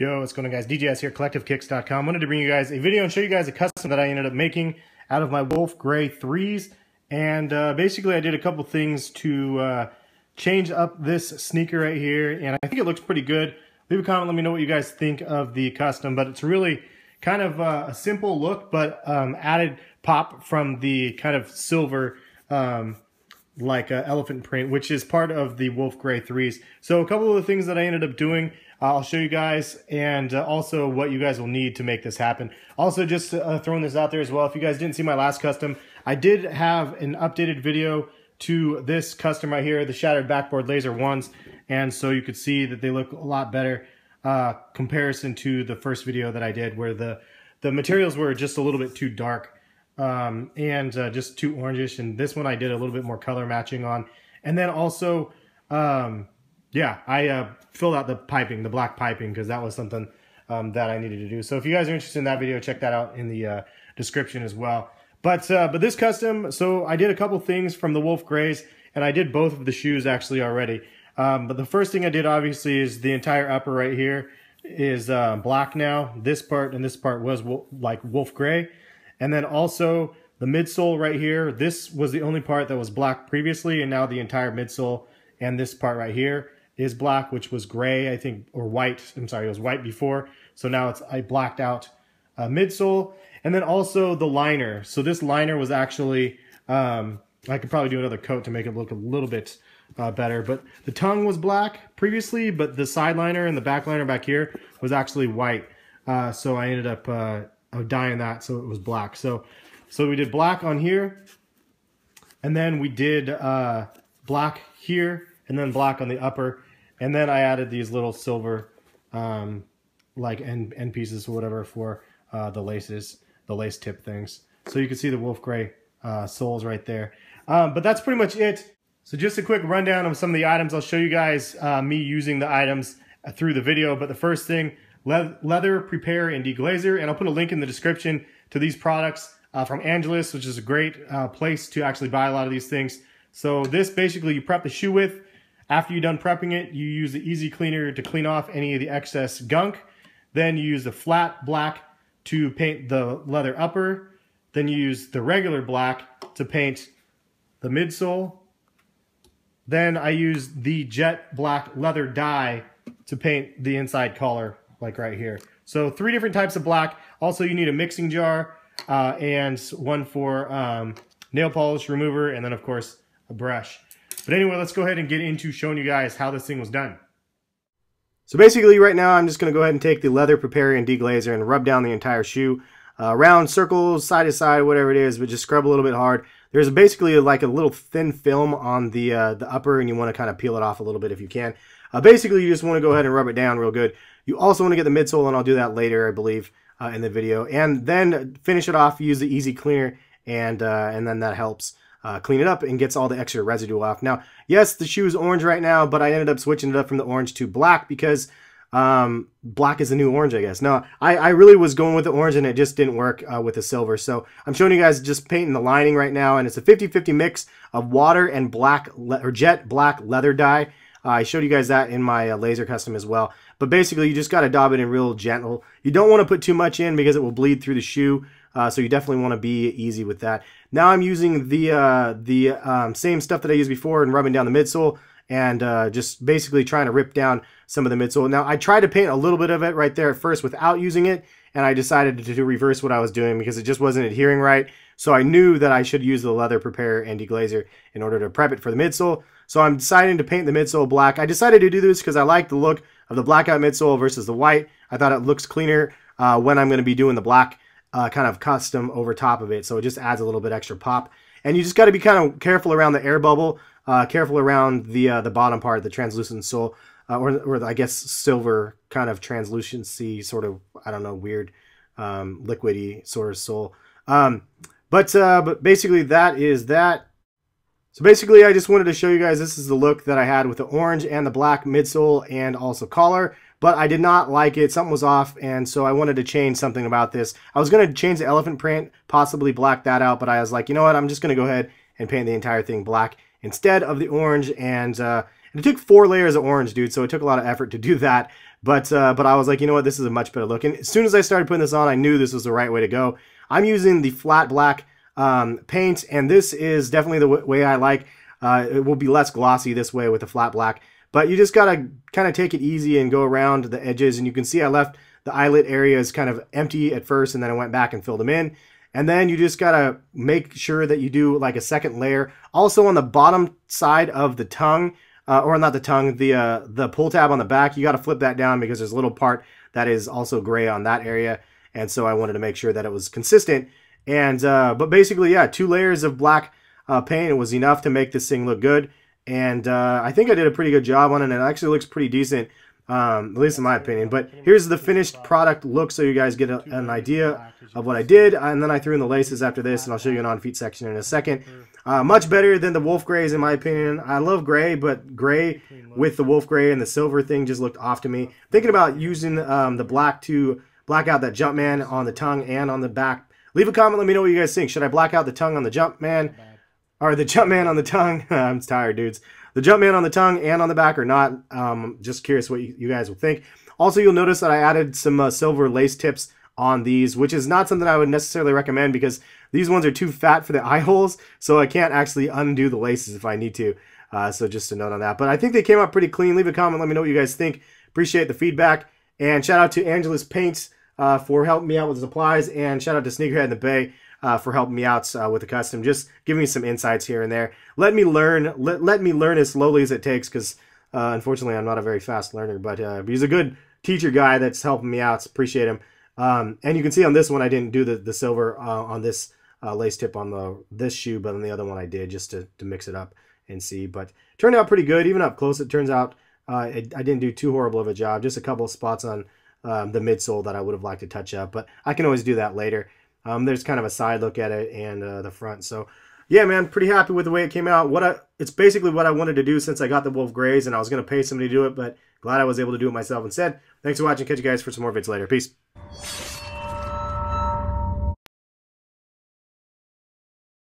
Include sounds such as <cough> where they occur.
Yo, what's going on guys? DJ Hes here, CollectiveKicks.com. Wanted to bring you guys a video and show you guys a custom that I ended up making out of my Wolf Gray 3s. And uh, basically I did a couple things to uh, change up this sneaker right here. And I think it looks pretty good. Leave a comment, let me know what you guys think of the custom. But it's really kind of uh, a simple look, but um, added pop from the kind of silver um, like uh, elephant print, which is part of the Wolf Gray 3s. So a couple of the things that I ended up doing, uh, I'll show you guys, and uh, also what you guys will need to make this happen. Also, just uh, throwing this out there as well, if you guys didn't see my last custom, I did have an updated video to this custom right here, the Shattered Backboard Laser ones, and so you could see that they look a lot better uh, comparison to the first video that I did where the, the materials were just a little bit too dark um, and uh, just too orangish. And this one I did a little bit more color matching on. And then also, um, yeah, I uh, filled out the piping, the black piping, because that was something um, that I needed to do. So if you guys are interested in that video, check that out in the uh, description as well. But uh, but this custom, so I did a couple things from the Wolf Grays, and I did both of the shoes actually already. Um, but the first thing I did obviously is the entire upper right here is uh, black now. This part and this part was like Wolf Gray. And then also the midsole right here, this was the only part that was black previously, and now the entire midsole and this part right here is black, which was gray, I think, or white. I'm sorry, it was white before. So now it's I blacked out uh, midsole. And then also the liner. So this liner was actually, um, I could probably do another coat to make it look a little bit uh, better. But the tongue was black previously, but the side liner and the back liner back here was actually white. Uh, so I ended up uh, dyeing that so it was black. So, so we did black on here, and then we did uh, black here, and then black on the upper, and then I added these little silver, um, like end, end pieces or whatever for uh, the laces, the lace tip things. So you can see the wolf gray uh, soles right there. Um, but that's pretty much it. So just a quick rundown of some of the items. I'll show you guys uh, me using the items through the video. But the first thing, le leather prepare and deglazer. And I'll put a link in the description to these products uh, from Angelus, which is a great uh, place to actually buy a lot of these things. So this basically you prep the shoe with. After you're done prepping it, you use the easy cleaner to clean off any of the excess gunk. Then you use the flat black to paint the leather upper. Then you use the regular black to paint the midsole then I use the jet black leather dye to paint the inside collar, like right here. So three different types of black. Also, you need a mixing jar uh, and one for um, nail polish remover, and then, of course, a brush. But anyway, let's go ahead and get into showing you guys how this thing was done. So basically, right now, I'm just going to go ahead and take the leather prepare and deglazer and rub down the entire shoe. Uh, round circles, side to side, whatever it is, but just scrub a little bit hard. There's basically like a little thin film on the uh, the upper, and you want to kind of peel it off a little bit if you can. Uh, basically, you just want to go ahead and rub it down real good. You also want to get the midsole, and I'll do that later, I believe, uh, in the video. And then finish it off. Use the easy cleaner, and uh, and then that helps uh, clean it up and gets all the extra residue off. Now, yes, the shoe is orange right now, but I ended up switching it up from the orange to black because um, black is the new orange, I guess. No, I, I really was going with the orange and it just didn't work uh, with the silver. So I'm showing you guys just painting the lining right now. And it's a 50-50 mix of water and black or jet black leather dye. Uh, I showed you guys that in my uh, laser custom as well. But basically, you just got to daub it in real gentle. You don't want to put too much in because it will bleed through the shoe. Uh, so you definitely want to be easy with that. Now I'm using the uh, the um, same stuff that I used before and rubbing down the midsole and just basically trying to rip down some of the midsole. Now, I tried to paint a little bit of it right there at first without using it, and I decided to reverse what I was doing because it just wasn't adhering right. So I knew that I should use the leather prepare and deglazer in order to prep it for the midsole. So I'm deciding to paint the midsole black. I decided to do this because I like the look of the blackout midsole versus the white. I thought it looks cleaner uh, when I'm going to be doing the black uh, kind of custom over top of it. So it just adds a little bit extra pop. And you just got to be kind of careful around the air bubble uh, careful around the uh, the bottom part, the translucent sole, uh, or or I guess silver kind of translucency, sort of I don't know, weird um, liquidy sort of sole. Um, but uh, but basically that is that. So basically, I just wanted to show you guys this is the look that I had with the orange and the black midsole and also collar. But I did not like it. Something was off, and so I wanted to change something about this. I was going to change the elephant print, possibly black that out, but I was like, you know what? I'm just going to go ahead and paint the entire thing black instead of the orange. And, uh, and it took four layers of orange, dude, so it took a lot of effort to do that. But uh, but I was like, you know what, this is a much better look. And as soon as I started putting this on, I knew this was the right way to go. I'm using the flat black um, paint, and this is definitely the way I like. Uh, it will be less glossy this way with the flat black. But you just gotta kind of take it easy and go around the edges. And you can see I left the eyelet areas kind of empty at first, and then I went back and filled them in. And then you just gotta make sure that you do like a second layer. Also on the bottom side of the tongue, uh, or not the tongue, the uh, the pull tab on the back, you gotta flip that down because there's a little part that is also gray on that area. And so I wanted to make sure that it was consistent. And uh, but basically, yeah, two layers of black uh, paint was enough to make this thing look good. And uh, I think I did a pretty good job on it. It actually looks pretty decent um, at least in my opinion. But here's the finished product look so you guys get a, an idea of what I did. And then I threw in the laces after this, and I'll show you an on-feet section in a second. Uh, much better than the wolf grays in my opinion. I love gray, but gray with the wolf gray and the silver thing just looked off to me. Thinking about using um, the black to black out that jump man on the tongue and on the back. Leave a comment, let me know what you guys think. Should I black out the tongue on the jump man? Or the jump man on the tongue? <laughs> I'm tired, dudes the jump man on the tongue and on the back or not. Um, just curious what you, guys will think. Also, you'll notice that I added some uh, silver lace tips on these, which is not something I would necessarily recommend because these ones are too fat for the <laughs> eye holes, so I can't actually undo the laces if I need to. Uh, so just a note on that. But I think they came out pretty clean. Leave a comment. Let me know what you guys think. Appreciate the feedback. And shout out to Angelus Paints uh, for helping me out with supplies. And shout out to Sneakerhead in the Bay uh, for helping me out uh, with the custom. Just giving me some insights here and there. Let me learn. Let, let me learn as slowly as it takes because uh, unfortunately I'm not a very fast learner. But uh, he's a good teacher guy that's helping me out. Appreciate him. Um, and you can see on this one I didn't do the the silver uh, on this lace tip on the this shoe, but on the other one I did just to to mix it up and see. But turned out pretty good. Even up close, it turns out it, I didn't do too horrible of a job. Just a couple of spots on um, the midsole that I would have liked to touch up, but I can always do that later. Um, there's kind of a side look at it and uh, the front. So yeah, man, pretty happy with the way it came out. What I, it's basically what I wanted to do since I got the Wolf Grays, and I was gonna pay somebody to do it, but glad I was able to do it myself instead. Thanks for watching. Catch you guys for some more vids later. Peace.